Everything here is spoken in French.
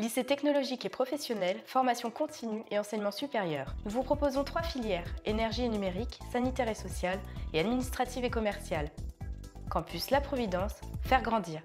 Lycée technologique et professionnel, formation continue et enseignement supérieur. Nous vous proposons trois filières énergie et numérique, sanitaire et sociale et administrative et commerciale. Campus La Providence, faire grandir.